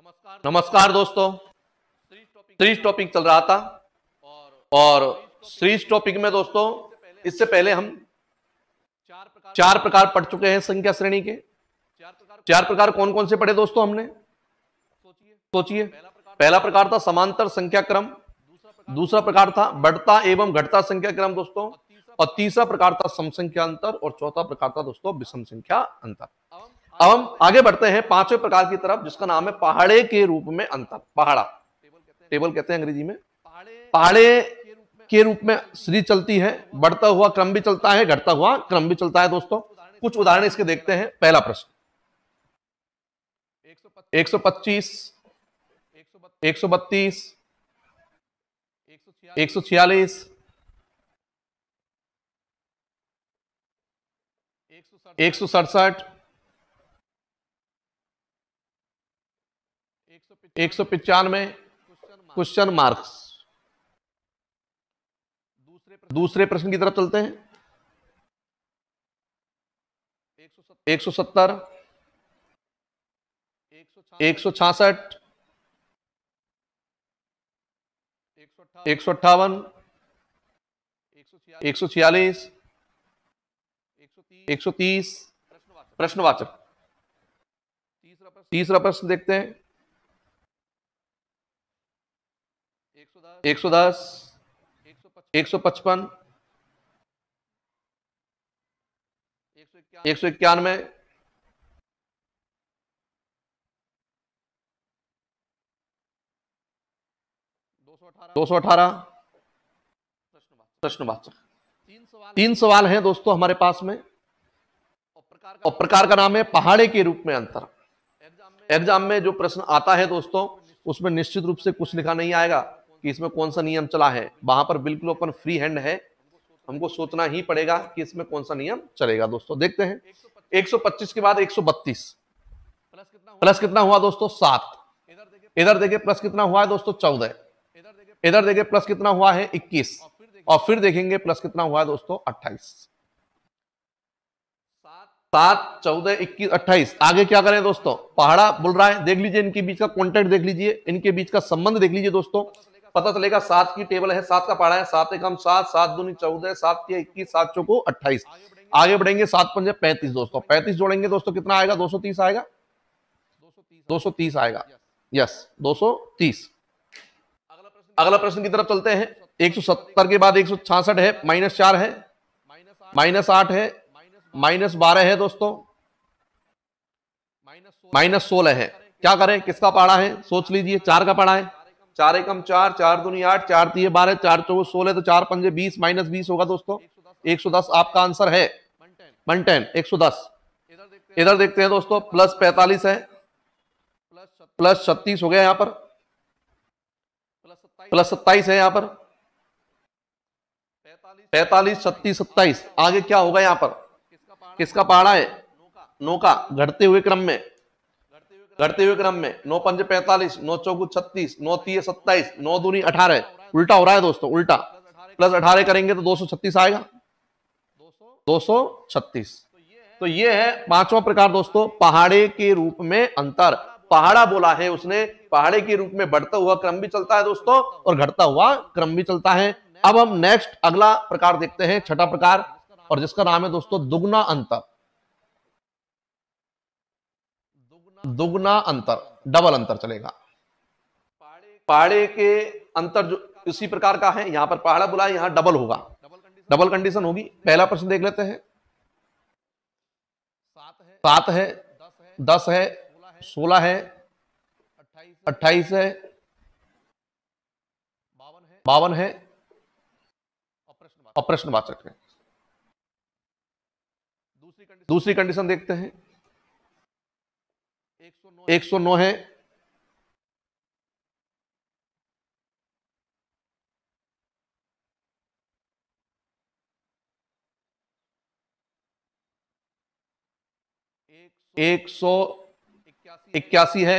नमस्कार दोस्तों। Series topic चल रहा था। और सीरीज़ टॉपिक में दोस्तों इससे पहले हम चार प्रकार पढ़ चुके हैं संख्या श्रेणी के। चार प्रकार कौन कौन से पढ़े दोस्तों हमने? सोचिए। पहला प्रकार था समांतर संख्या क्रम दूसरा प्रकार था बढ़ता एवं घटता संख्या क्रम दोस्तों। और तीसरा प्रकार था सम संख्या अंतर और चौथा प्रकार था दोस्तों विषम संख्या अंतर। अब हम आगे बढ़ते हैं पाँचवें प्रकार की तरफ़, जिसका नाम है पहाड़े के रूप में अंतर, पहाड़ा। टेबल कहते हैं अंग्रेज़ी में। पहाड़े के रूप में श्री चलती है, बढ़ता हुआ क्रम भी चलता है, घटता हुआ क्रम भी चलता है दोस्तों। कुछ उदाहरण इसके देखते हैं। पहला प्रश्न। 125 132 146 एक सौ सड़सठ एक सौ पिचानवे क्वेश्चन मार्क्स दूसरे प्रश्न की तरफ़ चलते हैं। एक सौ सत्तर, एक सौ छियासठ एक सौ अट्ठावन, एक सौ छियालीस, एक सौ तीस। प्रश्नवाचक। तीसरा प्रश्न देखते हैं। एक सौ दस, एक सौ पचपन, एक सौ इक्यानवे, दो सौ अठारह। प्रश्नवाचक। तीन सवाल हैं दोस्तों हमारे पास में। और प्रकार का नाम है पहाड़े के रूप में अंतर। एग्ज़ाम में जो प्रश्न आता है दोस्तों, उसमें निश्चित रूप से कुछ लिखा नहीं आएगा। कि इसमें कौन सा नियम चला है? वहाँ पर बिल्कुल अपन फ्री हैंड है। हमको सोचना ही पड़ेगा कि इसमें कौन सा नियम चलेगा दोस्तों। देखते हैं। 125 के बाद 132 प्लस कितना हुआ दोस्तों? सात। इधर देखिए, प्लस कितना हुआ है दोस्तों? चौदह। इधर देखिए, प्लस कितना हुआ है? 21 और फिर देखेंगे प्लस कितना हुआ है दोस्तों? 28 सात, चौदह, इक्कीस, अट्ठाईस। आगे क्या करें दोस्तों? पहाड़ा बोल रहा है। देख लीजिए, इनके बीच का कॉन्टेक्ट देख लीजिए। इनके बीच का संबंध देख लीजिए दोस्तों। पता चलेगा सात की टेबल है, सात का पहाड़ा है, सात एक सात सात दूनी चौदह सात या इक्कीस, सात चौको अट्ठाईस। आगे बढ़ेंगे सात पंजे पैंतीस दोस्तों। पैंतीस जोड़ेंगे दोस्तों, कितना आएगा? दो सौ तीस आएगा? दो सौ तीस आएगा। यस, दो सौ तीस। अगला प्रश्न की तरफ़ चलते हैं। एक सौ सत्तर के बाद एक सौ छियासठ है, माइनस चार है, माइनस आठ है, माइनस बारह है दोस्तों। माइनस सोलह है। क्या करें? किसका पढ़ा है? सोच लीजिए, चार का पढ़ा है। चार एकम चार चार दूनी आठ, चार तीय बारह, चार चौबीस, सोलह तो चार पंजे बीस, माइनस बीस होगा दोस्तों। एक सौ दस आपका आंसर है। वन टेन एक सौ दस। इधर देखते हैं दोस्तों, प्लस पैतालीस है। प्लस छत्तीस हो गया यहाँ पर। प्लस सत्ताईस है यहाँ पर। पैतालीस, छत्तीस, सत्ताईस। आगे क्या होगा यहाँ पर? किसका पहाड़ा है? नौ का घटते हुए क्रम में। घटते हुए क्रम में, नौ पंज पैंतालीस, नौ चौकू छत्तीस, नौ तीय सत्ताईस, नौ दूनी अठारह। उल्टा हो रहा है दोस्तों, उल्टा। प्लस अठारह करेंगे तो दो सौ छत्तीस आएगा। दो सौ छत्तीस। तो ये है पांचवा प्रकार दोस्तों, पहाड़े के रूप में अंतर। पहाड़ा बोला है उसने, पहाड़े के रूप में बढ़ता हुआ क्रम भी चलता है दोस्तों, और घटता हुआ क्रम भी चलता है। अब हम नेक्स्ट अगला प्रकार देखते हैं, छठा प्रकार, और जिसका नाम है दोस्तों, दुगना अंतर। दुगना अंतर, डबल अंतर चलेगा। पहाड़े के अंतर जो इसी प्रकार का है, यहाँ पर पहाड़ा बुला यहाँ डबल होगा। डबल कंडीशन होगी। पहला प्रश्न देख लेते हैं। सात है, दस है, सोलह है, अट्ठाईस है, बावन है और प्रश्नवाचक है। दूसरी कंडीशन देखते हैं। 109 है। एक सौ इक्यासी है।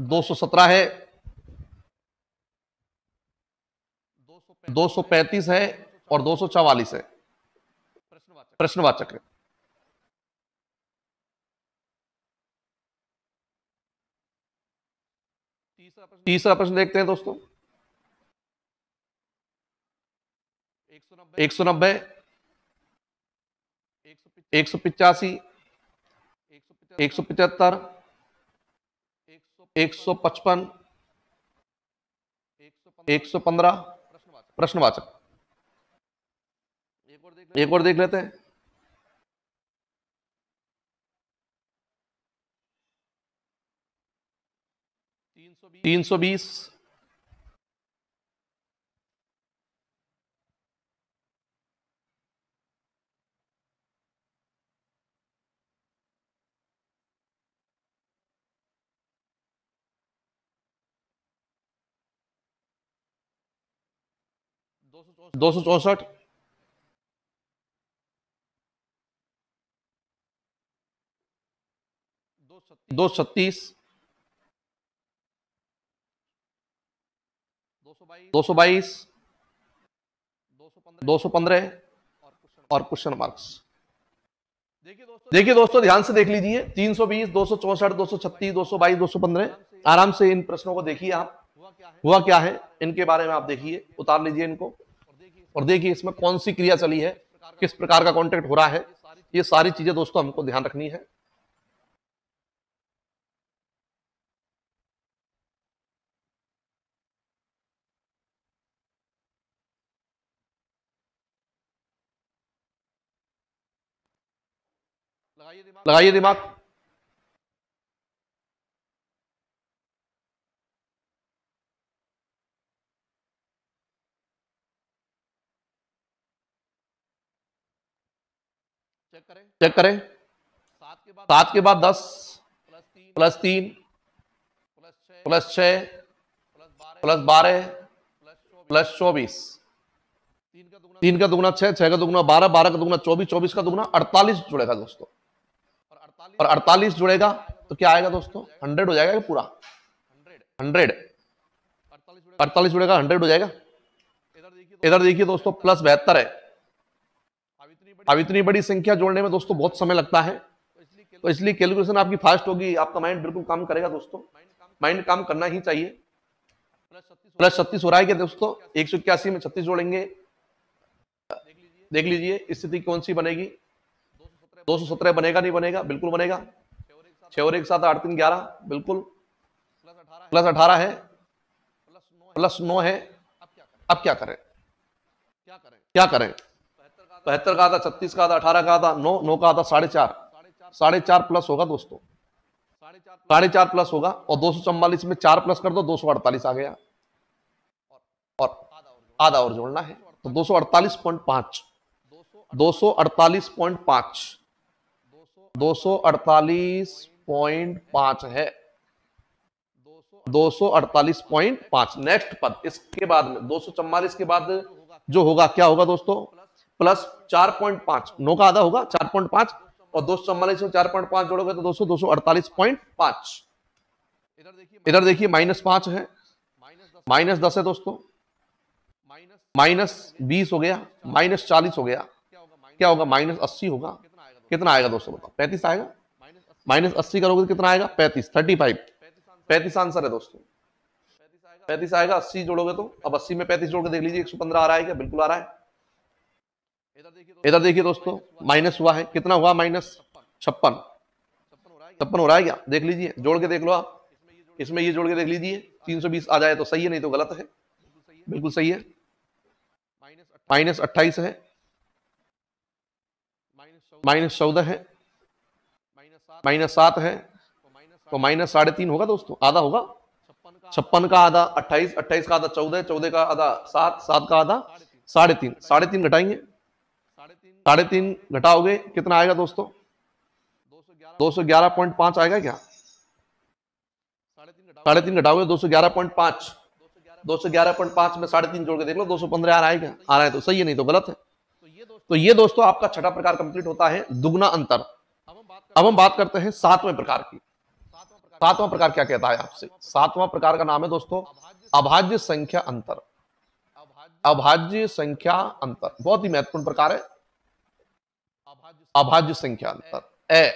दो सौ सत्रह है। दो सौ पैंतीस है और दो सौ चवालीस है। प्रश्नवाचक है। तीसरा प्रश्न देखते हैं दोस्तों। एक सौ नब्बे। एक सौ पिचासी। एक सौ पिचहत्तर। एक सौ पचपन। एक सौ पंद्रह। प्रश्नवाचक। एक और देख लेते हैं। तीन सौ बीस। दो सौ चौसठ। दो छत्तीस। दो सौ बाईस, दो सौ पंद्रह, और क्वेश्चन मार्क्स देखिए दोस्तों ध्यान से देख लीजिए, तीन सौ बीस, दो सौ चौसठ, दो सौ छत्तीस, दो सौ बाईस, दो सौ पंद्रह। आराम से इन प्रश्नों को देखिए आप। हुआ क्या है? इनके बारे में आप देखिए, उतार लीजिए इनको। और देखिए इसमें कौन सी क्रिया चली है, किस प्रकार का कॉन्टेक्ट हो रहा है। ये सारी चीज़ें दोस्तों हमको ध्यान रखनी है। लगाइए दिमाग। चेक करें। सात के बाद दस। प्लस तीन। प्लस छ प्लस बारह। प्लस चौबीस। तीन का दुगना छह। छह का दुगना बारह। बारह का दुगना चौबीस। चौबीस का दुगना अड़तालीस जुड़ेगा दोस्तों। और अड़तालीस जुड़ेगा तो क्या आएगा दोस्तों? हंड्रेड हो जाएगा पूरा? हंड्रेड। अड़तालीस जुड़ेगा, हंड्रेड हो जाएगा। इधर देखिए दोस्तों, प्लस बहत्तर है। अब इतनी बड़ी संख्या जोड़ने में दोस्तों बहुत समय लगता है। तो इसलिए कैलकुलेशन आपकी फास्ट होगी, आपका माइंड बिल्कुल काम करेगा दोस्तों। माइंड काम करना ही चाहिए। प्लस छत्तीस हो रहा है क्या दोस्तों? एक सौ इक्यासी में छत्तीस जोड़ेंगे। देख लीजिए, स्थिति कौन सी बनेगी? दो सौ सत्रह बनेगा, नहीं बनेगा? बिल्कुल बनेगा। छह और एक साथ आठ तीन ग्यारह, बिल्कुल। प्लस अठारह है। प्लस नौ है। अब क्या करें? क्या करें? बहत्तर का था, छत्तीस का था, अठारह का था, नौ नौ का था, साढ़े चार। साढ़े चार प्लस होगा दोस्तों। साढ़े चार प्लस होगा और दो सौ चौवालीस में चार प्लस कर दो दो सौ अड़तालीस आ गया। और आधा और जोड़ना है। तो दो सौ अड़तालीस पॉइंट पाँच। दो सौ अड़तालीस पॉइंट पाँच। दो सौ अड़तालीस पॉइंट पाँच है। दो सौ अड़तालीस पॉइंट पाँच। नेक्स्ट पद, इसके बाद में, दो सौ चौवालीस के बाद जो होगा, क्या होगा दोस्तों? प्लस चार पॉइंट पाँच, नौ का आधा होगा, चार पॉइंट पाँच, और दो सौ चौवालीस में चार पॉइंट पाँच जोड़ोगे तो दोस्तों दो सौ अड़तालीस पॉइंट पाँच। इधर देखिए, माइनस पाँच है। माइनस दस है दोस्तों। माइनस बीस हो गया, माइनस चालीस हो गया। क्या होगा? माइनस अस्सी होगा। कितना आएगा दोस्तों बताओ? पैंतीस आएगा? माइनस अस्सी करोगे तो कितना आएगा? पैंतीस थर्टी फाइव पैंतीस आंसर है दोस्तों। पैंतीस आएगा, अस्सी जोड़ोगे तो? अब अस्सी में पैंतीस जोड़ के देख लीजिए, एक सौ पंद्रह आ रहा है क्या? बिल्कुल आ रहा है। इधर देखिए दोस्तों, माइनस हुआ है। कितना हुआ माइनस? छप्पन। छप्पन हो रहा है क्या? देख लीजिए, जोड़ के देख लो आप। इसमें ये जोड़ के देख लीजिए, तीन सौ बीस आ जाए तो सही है, नहीं तो गलत है। बिल्कुल सही है। माइनस अट्ठाईस है। माइनस चौदह है। माइनस सात है। तो माइनस साढ़े तीन होगा दोस्तों, आधा होगा। छप्पन का आधा अट्ठाईस अट्ठाईस का आधा चौदह चौदह का आधा सात सात का आधा साढ़े तीन। साढ़े तीन घटाएँगे। साढ़े तीन घटाओगे, कितना आएगा दोस्तों? दो सौ ग्यारह पॉइंट पाँच आएगा क्या? साढ़े तीन घटाओगे, दो सौ ग्यारह पॉइंट पाँच। दो सौ ग्यारह पॉइंट पाँच में साढ़े तीन जोड़ के देख लो, दो सौ पंद्रह आ रहा है क्या? आ रहा है तो सही है, नहीं तो गलत है। तो ये दोस्तों आपका छठा प्रकार कंप्लीट होता है दुगना अंतर। अब हम बात करते हैं सातवें प्रकार की। सातवां प्रकार क्या कहता है आपसे? सातवां प्रकार का नाम है दोस्तों, अभाज्य संख्या अंतर। अभाज्य संख्या अंतर, बहुत ही महत्वपूर्ण प्रकार है। अभाज्य संख्या अंतर, ए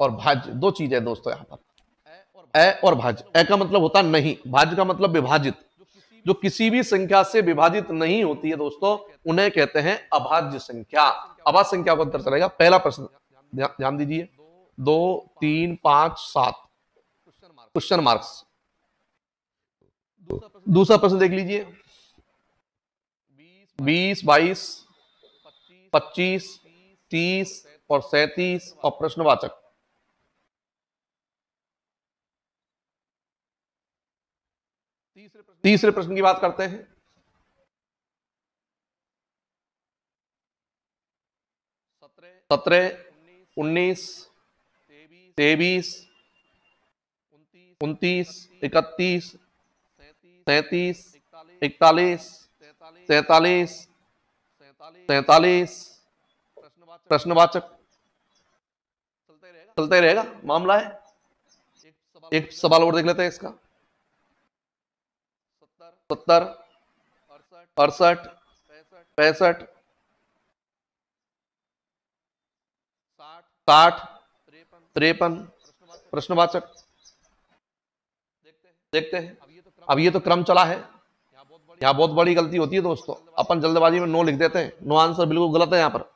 और भाज्य, दो चीज़ें दोस्तों यहाँ पर। ए और भाज्य, ए का मतलब होता नहीं, भाज्य का मतलब विभाजित। जो किसी भी संख्या से विभाजित नहीं होती है दोस्तों, उन्हें कहते हैं अभाज्य संख्या। अभाज्य संख्या को अंतर चलेगा। पहला प्रश्न ध्यान दीजिए। दो, तीन, पाँच, सात। क्वेश्चन मार्क्स दूसरा प्रश्न देख लीजिए। बीस, बाईस, पच्चीस, तीस और सैतीस और प्रश्नवाचक। तीसरे प्रश्न की बात करते हैं। सत्रह उन्नीस, तेईस उनतीस इकतीस सैतीस इकतालीस तैतालीस तैतालीस प्रश्नवाचक चलते रहेगा। मामला है। एक सवाल और देख लेते हैं इसका। सत्तर, अड़सठ, पैंसठ, साठ, तिरपन, प्रश्नवाचक। देखते हैं। अब ये तो क्रम चला है। यहाँ बहुत बड़ी गलती होती है दोस्तों। अपन जल्दबाजी में नो लिख देते हैं। नो आंसर बिल्कुल गलत है यहाँ पर।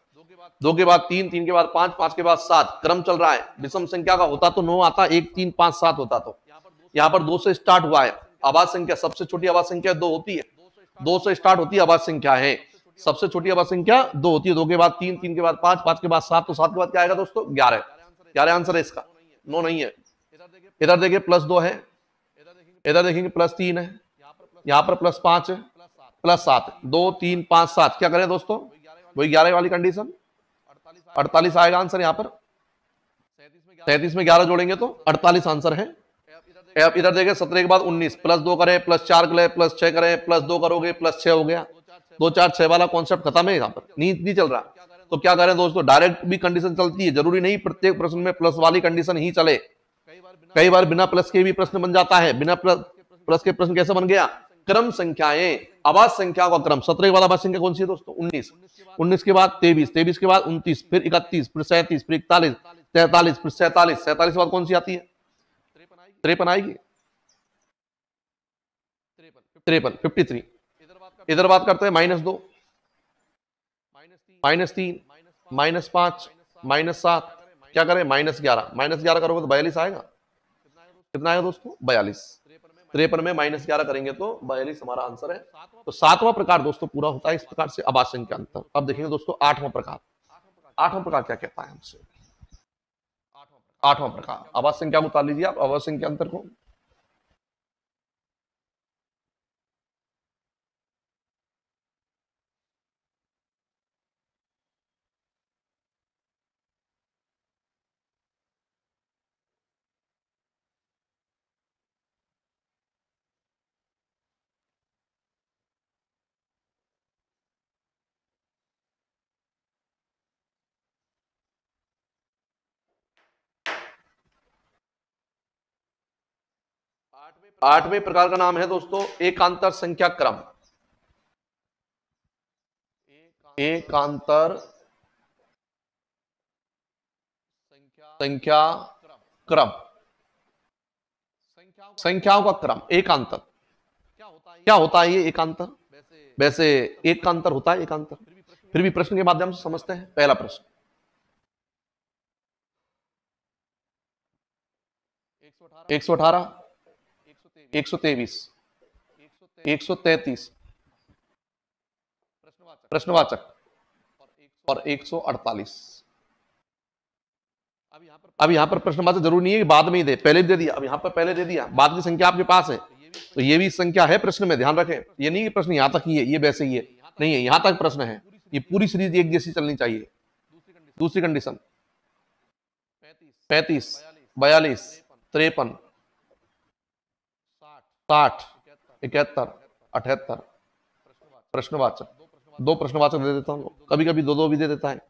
दो के बाद तीन तीन के बाद पाँच पाँच के बाद सात। क्रम चल रहा है। विषम संख्या का होता तो नो आता, एक, तीन, पाँच, सात होता तो। यहाँ पर दो से स्टार्ट हुआ है। आवाज़ संख्या, सबसे छोटी आवाज़ संख्या दो होती है। दो से स्टार्ट होती है, आवाज़ संख्या है। सबसे छोटी आवाज़ संख्या दो होती है, दो के बाद तीन तीन के बाद पाँच पाँच के बाद सात तो सात के बाद क्या आएगा दोस्तों? ग्यारह। ग्यारह आंसर है इसका। नो नहीं है। इधर देखिए, प्लस दो है। इधर देखेंगे प्लस तीन है। यहाँ पर प्लस पाँच है। प्लस सात। दो, तीन, पाँच, सात। क्या करें दोस्तों? वही ग्यारह वाली कंडीशन अड़तालीस आएगा आंसर यहाँ पर। सैतीस में ग्यारह जोड़ेंगे तो अड़तालीस आंसर है। अब इधर देखें, सत्रह के बाद उन्नीस प्लस दो करें प्लस चार करें प्लस छह करें प्लस दो करोगे प्लस छह हो गया। दो चार छह वाला कॉन्सेप्ट खत्म है यहाँ पर, नींद नहीं चल रहा। तो क्या करें दोस्तों डायरेक्ट भी कंडीशन चलती है, ज़रूरी नहीं प्रत्येक प्रश्न में प्लस वाली कंडीशन ही चले। कई बार बिना प्लस के भी प्रश्न बन जाता है, बिना प्लस के प्रश्न कैसे बन गया? क्रम संख्याएँ आवाज़ संख्या का क्रम, सत्रह वाला आवाज़ संख्या कौन सी है दोस्तों? उन्नीस। उन्नीस के बाद तेईस तेईस के बाद उनतीस, फिर इकतीस, फिर सैंतीस, फिर इकतालीस, तैतालीस, फिर सैतालीस सैतालीस के बाद कौन सी आती है? त्रेपन आएगी। त्रेपन फिफ्टी थ्री इधर बात करते हैं माइनस दो। माइनस तीन माइनस पाँच माइनस सात। क्या करें? माइनस ग्यारह। माइनस ग्यारह करोगे तो बयालीस आएगा। कितना आएगा दोस्तों? बयालीस। त्रेपन में माइनस ग्यारह करेंगे तो बयालीस हमारा आंसर है। तो सातवां प्रकार दोस्तों पूरा होता है इस प्रकार से आवास संख्या अंतर। अब देखेंगे दोस्तों, आठवां प्रकार। आठवां प्रकार क्या कहता है हमसे? आठवां प्रकार। आवास संख्या को उतार लीजिए आप आवास संख्या अंतर को आठवें प्रकार का नाम है दोस्तों, एकांतर संख्या क्रम एकांतर संख्या क्रम संख्याओं का क्रम, एकांतर। क्या होता है ये एकांतर? वैसे एक का अंतर होता है एकांतर। फिर भी प्रश्न के माध्यम से समझते हैं। पहला प्रश्न। एक सौ अठारह। एक सौ तेईस। एक सौ तैतीस। प्रश्नवाचक। और एक सौ अड़तालीस। अब यहाँ पर प्रश्नवाचक ज़रूरी नहीं है कि बाद में ही दे पहले दे दिया। अब यहाँ पर पहले दे दिया। बाद की संख्या आपके पास है। तो ये भी संख्या है प्रश्न में ध्यान रखें। ये नहीं कि प्रश्न यहाँ तक ही है ये वैसे ही है। नहीं है यहाँ तक प्रश्न है। ये पूरी सीरीज़ एक जैसी चलनी चाहिए। दूसरी कंडीशन पैंतीस। बयालीस। तिरपन। साठ, इकहत्तर, अठहत्तर। प्रश्नवाचक। दो प्रश्नवाचक दे देता हूँ कभी कभी दो दो भी दे देता है।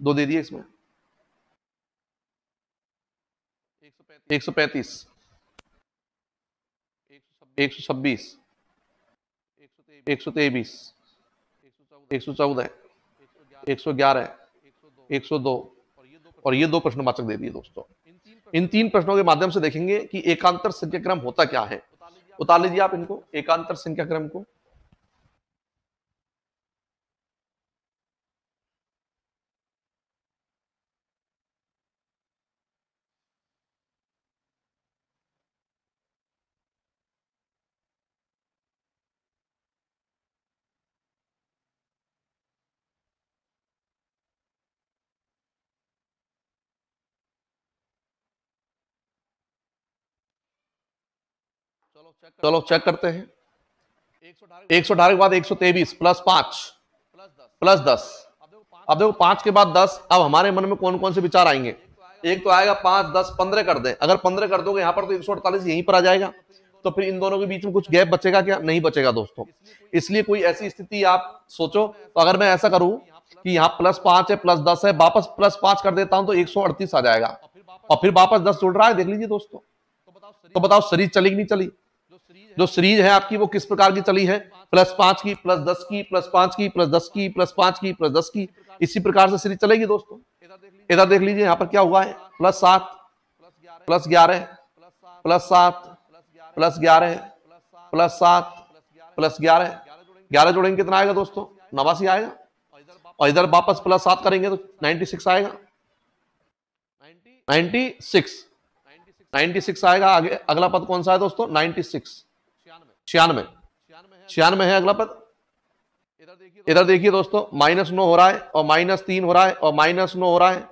दो दे दिए इसमें। एक सौ पैंतीस। एक सौ छब्बीस। एक सौ तेईस। एक सौ चौदह। एक सौ ग्यारह। एक सौ दो। और ये दो प्रश्नवाचक दे दिए दोस्तों। इन तीन प्रश्नों के माध्यम से देखेंगे कि एकांतर संख्या क्रम होता क्या है। उतार लीजिए आप इनको एकांतर संख्या क्रम को। चलो चेक करते हैं। एक सौ अठारह के बाद एक सौ तेईस प्लस पाँच। प्लस दस। अब देखो पाँच। के बाद दस। अब हमारे मन में कौन कौन से विचार आएँगे? एक तो आएगा पाँच दस पंद्रह कर दे। अगर पंद्रह कर दोगे यहाँ पर तो एक सौ अड़तालीस यहीं पर आ जाएगा। तो फिर इन दोनों के बीच में कुछ गैप बचेगा क्या? नहीं बचेगा दोस्तों। इसलिए कोई ऐसी स्थिति आप सोचो। तो अगर मैं ऐसा करूँ कि यहाँ प्लस पाँच है प्लस दस है वापस प्लस पाँच कर देता हूँ तो एक सौ अड़तीस आ जाएगा। और फिर वापस दस जुड़ रहा है देख लीजिए दोस्तों। तो बताओ शरीर चली कि नहीं चली? जो सीरीज़ है आपकी, वो किस प्रकार की चली है? प्लस पाँच की, प्लस दस की, प्लस पाँच की, प्लस दस की, प्लस पाँच की, प्लस दस की। इसी प्रकार से सीरीज़ चलेगी दोस्तों। इधर देख लीजिए, यहाँ पर क्या हुआ है? प्लस सात, प्लस ग्यारह, प्लस सात, प्लस ग्यारह, प्लस सात, प्लस ग्यारह। ग्यारह जोड़ेंगे, कितना आएगा दोस्तों? नवासी आएगा। और इधर वापस प्लस सात करेंगे तो नाइन्टी सिक्स आएगा। नाइन्टी सिक्स नाइन्टी सिक्स आएगा। आगे, अगला पद कौन सा है दोस्तों? नाइन्टी सिक्स छियानवे। छियानवे है अगला पद। इधर देखिए दोस्तों, माइनस नौ हो रहा है और माइनस तीन हो रहा है और माइनस नौ हो रहा है।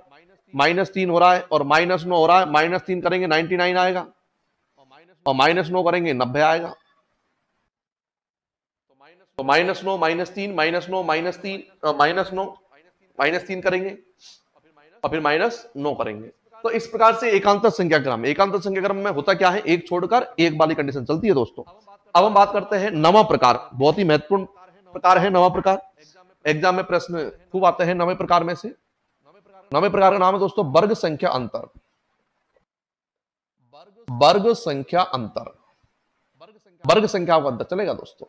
माइनस तीन हो रहा है और माइनस नौ हो रहा है। माइनस तीन करेंगे नाइनटी नाइन आएगा और माइनस नौ करेंगे नब्बे आएगा। तो माइनस नौ, माइनस तीन, माइनस नौ, माइनस तीन माइनस नौ, माइनस तीन करेंगे और फिर माइनस नौ करेंगे। तो इस प्रकार से एकांतर संख्या क्रम एकांतर संख्या क्रम में होता क्या है? एक छोड़कर एक वाली कंडीशन चलती है दोस्तों। अब हम बात करते हैं नवा प्रकार। बहुत ही महत्वपूर्ण प्रकार है नवा प्रकार। एग्ज़ाम में प्रश्न खूब आते हैं नवे प्रकार में से। नवे प्रकार का नाम है दोस्तों, वर्ग संख्या अंतर। वर्ग संख्या अंतर। वर्ग संख्याओं का अंतर। चलेगा दोस्तों।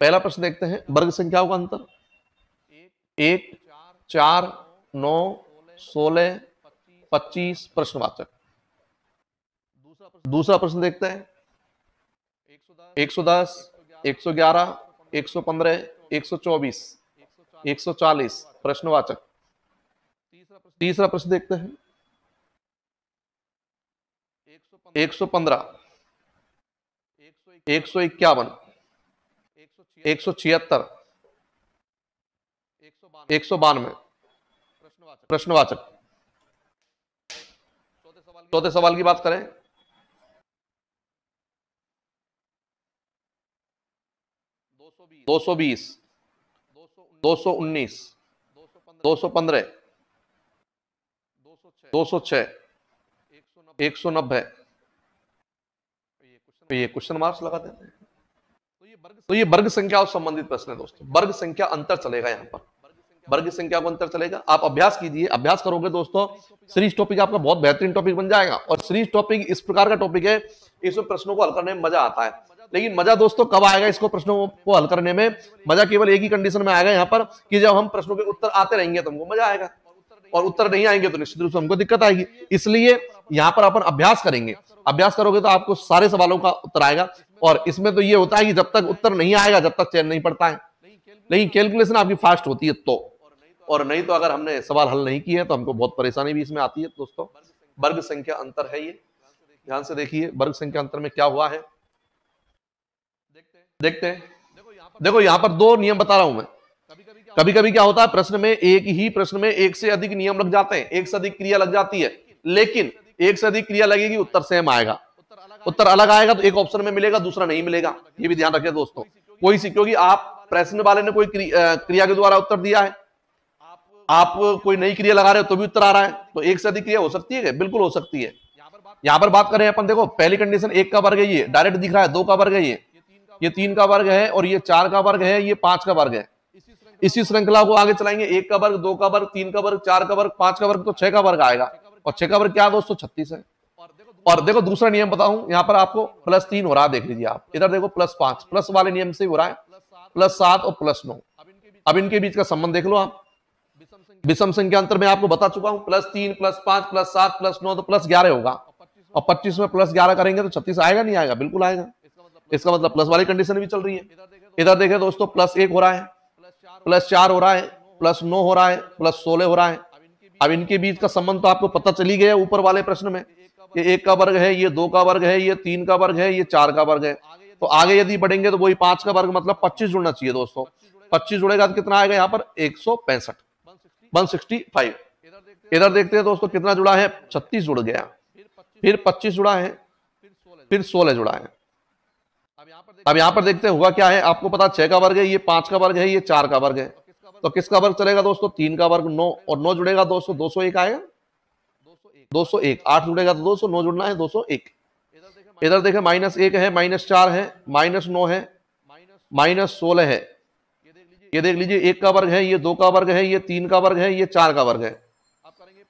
पहला प्रश्न देखते हैं। वर्ग संख्याओं का अंतर। एक, चार, नौ, सोलह, पच्चीस, प्रश्नवाचक। दूसरा प्रश्न देखते हैं। एक सौ दस, एक सौ ग्यारह, एक सौ पंद्रह, एक सौ चौबीस, एक सौ चालीस। प्रश्नवाचक। तीसरा प्रश्न देखते हैं। एक सौ पंद्रह, एक सौ इक्यावन, एक सौ छिहत्तर, एक सौ बानवे। प्रश्नवाचक। चौथे सवाल की बात करें। दो सौ बीस, दो सौ दो सौ दो सौ सौ नब्बे। ये क्वेश्चन मार्क्स लगा देते हैं। तो ये वर्ग संख्या से संबंधित प्रश्न है दोस्तों। वर्ग संख्या अंतर चलेगा यहाँ पर। वर्ग संख्या को अंतर चलेगा। आप अभ्यास कीजिए। अभ्यास करोगे दोस्तों सीरीज़ टॉपिक आपका बहुत बेहतरीन टॉपिक बन जाएगा। और सीरीज़ टॉपिक इस प्रकार का टॉपिक है, इसमें प्रश्नों को हल करने में मज़ा आता है। लेकिन मज़ा दोस्तों कब आएगा इसको प्रश्नों को हल करने में? मज़ा केवल एक ही कंडीशन में आएगा यहाँ पर कि जब हम प्रश्नों के उत्तर आते रहेंगे तो हमको मज़ा आएगा। और उत्तर नहीं आएँगे तो निश्चित रूप से हमको दिक्कत आएगी। इसलिए यहाँ पर अपन अभ्यास करेंगे। अभ्यास करोगे तो आपको सारे सवालों का उत्तर आएगा। और इसमें तो ये होता है कि जब तक उत्तर नहीं आएगा, जब तक चयन नहीं पड़ता है। लेकिन कैलकुलेशन आपकी फास्ट होती है तो। और नहीं तो अगर हमने सवाल हल नहीं किए तो हमको बहुत परेशानी भी इसमें आती है दोस्तों। वर्ग संख्या अंतर है ये। ध्यान से देखिए, वर्ग संख्या अंतर में क्या हुआ है? देखते हैं देखो, यहाँ पर दो नियम बता रहा हूँ मैं। कभी कभी क्या होता है, प्रश्न में एक ही प्रश्न में एक से अधिक नियम लग जाते हैं, एक से अधिक क्रिया लग जाती है। लेकिन एक से अधिक क्रिया लगेगी, उत्तर सेम आएगा। उत्तर अलग आएगा तो एक ऑप्शन में मिलेगा, दूसरा नहीं मिलेगा। ये भी ध्यान रखें दोस्तों। कोई सी, क्योंकि आप प्रश्न वाले ने कोई क्रिया के द्वारा उत्तर दिया है। आप कोई नई क्रिया लगा रहे हो तो भी उत्तर आ रहा है। तो एक से अधिक क्रिया हो सकती है बिल्कुल हो सकती है। यहाँ पर बात करें अपन, देखो, पहली कंडीशन एक का वर्ग ये डायरेक्ट दिख रहा है, दो का वर्ग ये। ये तीन का वर्ग है और ये चार का वर्ग है, ये पाँच का वर्ग है। इसी श्रृंखला को आगे चलाएँगे, एक का वर्ग, दो का वर्ग, तीन का वर्ग, चार का वर्ग, पाँच का वर्ग तो छह का वर्ग आएगा। और छह का वर्ग क्या दोस्तों? छत्तीस है। और देखो दूसरा नियम बताऊँ, यहाँ पर आपको प्लस तीन हो रहा है, देख लीजिए आप। इधर देखो प्लस पाँच, प्लस वाले नियम से हो रहा है। प्लस सात और प्लस नौ। अब इनके बीच का संबंध देख लो आप। विषम संख्या अंतर में आपको बता चुका हूँ, प्लस तीन, प्लस पाँच, प्लस सात, प्लस नौ तो प्लस ग्यारह होगा। और पच्चीस में प्लस ग्यारह करेंगे तो छत्तीस आएगा, नहीं आएगा? बिल्कुल आएगा। इसका मतलब प्लस वाली कंडीशन भी चल रही है। इधर देखे दोस्तों। प्लस एक हो रहा है। प्लस चार हो रहा है। प्लस नौ हो रहा है प्लस सोलह हो रहा है। अब इनके बीच का संबंध तो आपको पता चली गया ऊपर वाले प्रश्न में ये एक का वर्ग है ये दो का वर्ग है ये तीन का वर्ग है ये चार का वर्ग है। तो आगे यदि बढ़ेंगे तो वही पाँच का वर्ग मतलब पच्चीस जुड़ना चाहिए दोस्तों। पच्चीस जुड़ेगा तो कितना आएगा यहाँ पर? एक सौ पैंसठ। वन सिक्सटी फाइव इधर देखते हैं। दोस्तों कितना जुड़ा है? छत्तीस जुड़ गया। फिर पच्चीस जुड़ा है फिर सोलह जुड़ा है। अब यहाँ पर देखते हैं, हुआ क्या है? आपको पता छह का वर्ग है, ये पाँच का वर्ग है, ये चार का वर्ग है। तो किसका वर्ग चलेगा दोस्तों? तीन का वर्ग नौ और नौ जुड़ेगा दोस्तों? दो सौ एक आएगा? दो सौ एक। आठ जुड़ेगा तो दो सौ, नौ जुड़ना है, दो सौ एक। इधर देखें, माइनस एक है, माइनस चार है, माइनस नौ है, माइनस सोलह है। ये देख लीजिए, एक का वर्ग है, ये दो का वर्ग है, ये तीन का वर्ग है, ये चार का वर्ग है।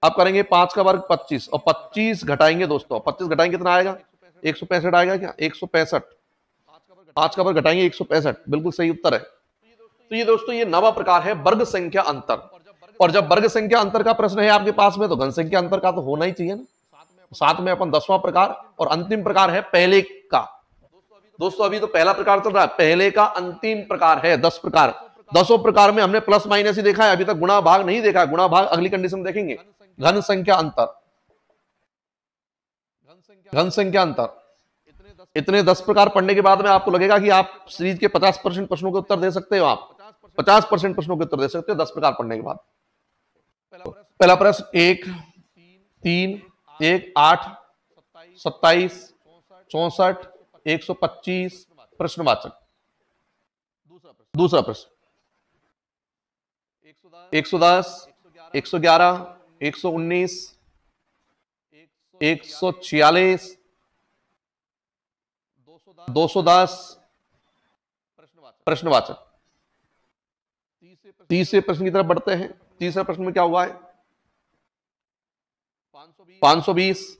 अब करेंगे पाँच का वर्ग पच्चीस और पच्चीस घटाएँगे दोस्तों। पच्चीस घटाएँगे कितना आएगा? एक सौ पैंसठ आएगा क्या? एक सौ पैंसठ। पाँच का वर्ग घटाएँगे एक सौ पैंसठ। बिल्कुल सही उत्तर है। तो ये दोस्तों, ये नवा प्रकार है वर्ग संख्या अंतर। और जब वर्ग संख्या अंतर का प्रश्न है आपके पास में तो घन संख्या अंतर का तो होना ही चाहिए ना। साथ में अपन दसवां प्रकार और अंतिम प्रकार है पहले का। दोस्तों, अभी तो पहला प्रकार चल रहा है। पहले का अंतिम प्रकार है दस प्रकार। दसों प्रकार में हमने प्लस माइनस ही देखा है। अभी तक गुणा भाग नहीं देखा है। गुणा भाग अगली कंडीशन देखेंगे। घन संख्या अंतर। घन संख्या अंतर। इतने दस प्रकार पढ़ने के बाद में आपको लगेगा कि आप सीरीज़ के पचास परसेंट प्रश्नों के उत्तर दे सकते हो आप। पचास परसेंट प्रश्नों के उत्तर दे सकते हो दस प्रकार पढ़ने के बाद। पहला प्रश्न, एक, तीन, एक, आठ, सत्ताईस, चौसठ, एक सौ पच्चीस, प्रश्नवाचक। दूसरा प्रश्न, एक सौ दस, एक सौ ग्यारह, एक सौ उन्नीस, एक सौ छियालीस दो सौ दस। प्रश्नवाचक। तीसरे प्रश्न की तरफ़ बढ़ते हैं। तीसरे प्रश्न में क्या हुआ है? पाँच सौ बीस।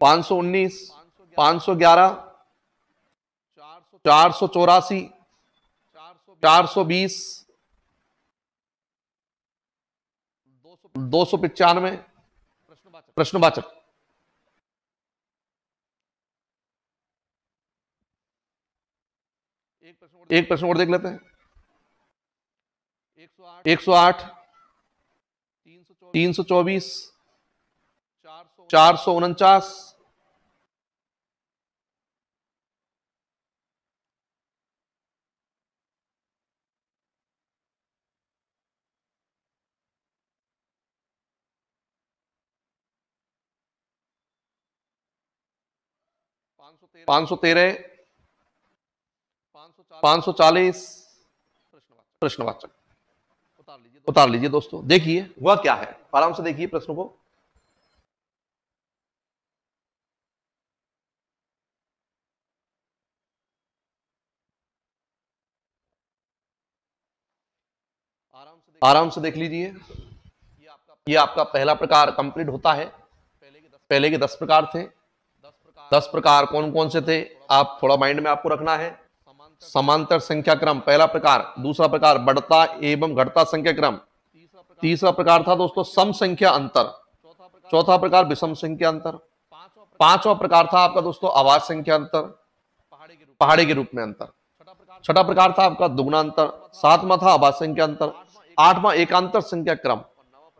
पाँच सौ उन्नीस। पाँच सौ ग्यारह। चार सौ चौरासी। चार सौ बीस। दो सौ पिचानवे। प्रश्नवाचक। एक प्रश्न और देख लेते हैं। एक सौ आठ तीन सौ चौबीस चार सौ उनचास पाँच सौ तेरह पाँच सौ चालीस। प्रश्नवाचक। उतार लीजिए दोस्तों। देखिए वह क्या है? आराम से देखिए प्रश्न को। आराम से देख लीजिए। ये आपका पहला प्रकार कंप्लीट होता है। पहले के दस प्रकार थे। दस प्रकार। कौन कौन से थे? आप थोड़ा माइंड में आपको रखना है। समांतर संख्या क्रम पहला प्रकार, दूसरा प्रकार, बढ़ता एवं घटता संख्या क्रम तीसरा प्रकार था दोस्तों सम संख्या अंतर। चौथा प्रकार, विषम संख्या अंतर। पांचवा प्रकार था आपका दोस्तों आवाज़ संख्या अंतर। पहाड़ी के रूप में अंतर। छठा प्रकार था आपका, दुगुना अंतर। सातवा था आवाज़ संख्या अंतर। आठवां, एकांतर संख्या क्रम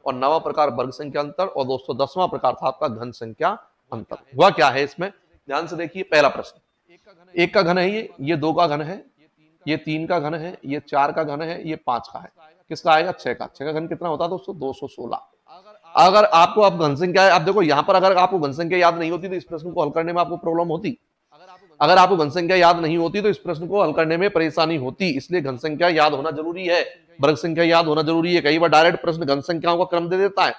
और नवा प्रकार, वर्ग संख्या अंतर। और दोस्तों, दसवां प्रकार था आपका, घन संख्या अंतर। हुआ क्या है इसमें? ध्यान से देखिए, पहला प्रश्न। एक का घन है ये ये दो का घन है, ये तीन का घन है, ये चार का घन है, ये पाँच का है। किसका आएगा? छह का। छह का घन कितना होता है दोस्तों? दो सौ सोलह। अगर आपको आप घन संख्या आप देखो यहाँ पर अगर आपको घन संख्या याद नहीं होती तो इस प्रश्न को हल करने में आपको प्रॉब्लम होती। अगर आपको घनसंख्या याद नहीं होती तो इस प्रश्न को हल करने में परेशानी होती। इसलिए घन संख्या याद होना ज़रूरी है। वर्ग संख्या याद होना ज़रूरी है। कई बार डायरेक्ट प्रश्न घनसंख्याओं का क्रम दे देता है।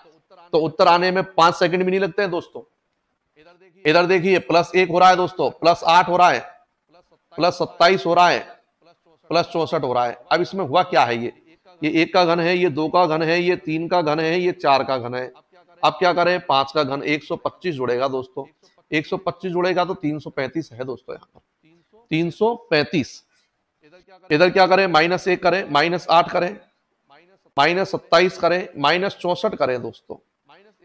तो उत्तर आने में पाँच सेकंड भी नहीं लगते हैं दोस्तों। इधर देखिए, प्लस एक हो रहा है दोस्तों। प्लस आठ हो रहा है। प्लस सत्ताईस हो रहा है, प्लस चौसठ हो रहा है। अब इसमें हुआ क्या है ये? ये एक का घन है, ये दो का घन है, ये तीन का घन है, ये चार का घन है। अब क्या करें? पाँच का घन 125 जुड़ेगा दोस्तों। 125 जुड़ेगा तो 335 है दोस्तों यहाँ पर। 335 इधर क्या करें? माइनस एक करें, माइनस आठ करें, माइनस सत्ताईस करें, माइनस चौसठ करें दोस्तों।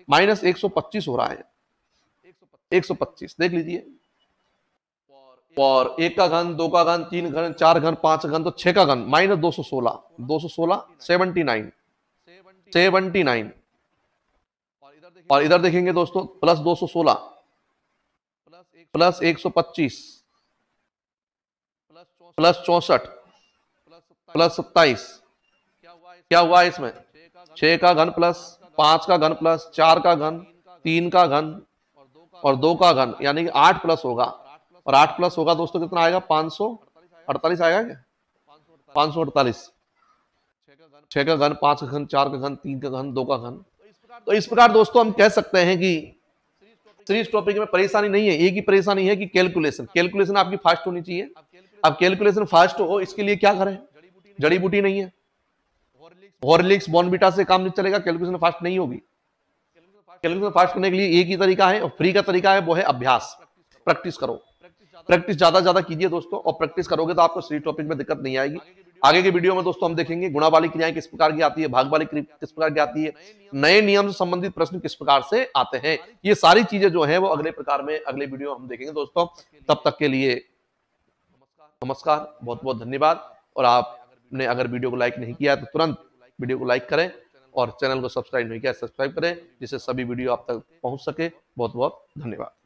माइनस एक सौ पच्चीस हो रहा है। एक सौ पच्चीस, देख लीजिए। और एक का घन, दो का घन, तीन घन, चार घन, पाँच घन तो छह का घन माइनस दो सौ सोलह, दो सौ सोलह सेवनटी नाइन सेवनटी नाइन और इधर देखेंगे दोस्तों प्लस दो सौ सोलह प्लस एक सौ पच्चीस प्लस चौसठ प्लस सत्ताईस। क्या हुआ इसमें? छह का घन प्लस पाँच का घन प्लस चार का घन, तीन का घन और दो का घन, यानी कि आठ प्लस होगा। और आठ प्लस होगा दोस्तों कितना आएगा? पाँच सौ अड़तालीस आएगा क्या? पाँच सौ अड़तालीस। छह का घन, पाँच का घन, चार का घन, तीन का घन, दो का घन। तो इस प्रकार दोस्तों हम कह सकते हैं कि सीरीज़ टॉपिक में परेशानी नहीं है, एक ही परेशानी है कि कैलकुलेशन कैलकुलेशन आपकी फास्ट होनी चाहिए। अब कैलकुलेशन फास्ट हो, इसके लिए क्या करें? जड़ी बूटी नहीं है। हॉर्लिक्स बॉनबिटा से काम नहीं चलेगा कैलकुलेशन फास्ट नहीं होगी। कैलकुलेशन फास्ट करने के लिए एक ही तरीका है और फ्री का तरीका है, वो है अभ्यास। प्रैक्टिस करो। प्रैक्टिस ज़्यादा ज़्यादा कीजिए दोस्तों और प्रैक्टिस करोगे तो आपको सीरीज़ टॉपिक में दिक्कत नहीं आएगी। आगे के वीडियो में दोस्तों हम देखेंगे गुणा वाली क्रियाएँ किस प्रकार की आती है, भाग वाली किस प्रकार की आती है, नए नियम से संबंधित प्रश्न किस प्रकार से आते हैं, ये सारी चीज़ें जो है वो अगले प्रकार में अगले वीडियो हम देखेंगे दोस्तों। तब तक के लिए नमस्कार बहुत बहुत धन्यवाद और आपने अगर वीडियो को लाइक नहीं किया तो तुरंत वीडियो को लाइक करें और चैनल को सब्सक्राइब नहीं किया सब्सक्राइब करें, जिससे सभी वीडियो आप तक पहुँच सके। बहुत बहुत धन्यवाद।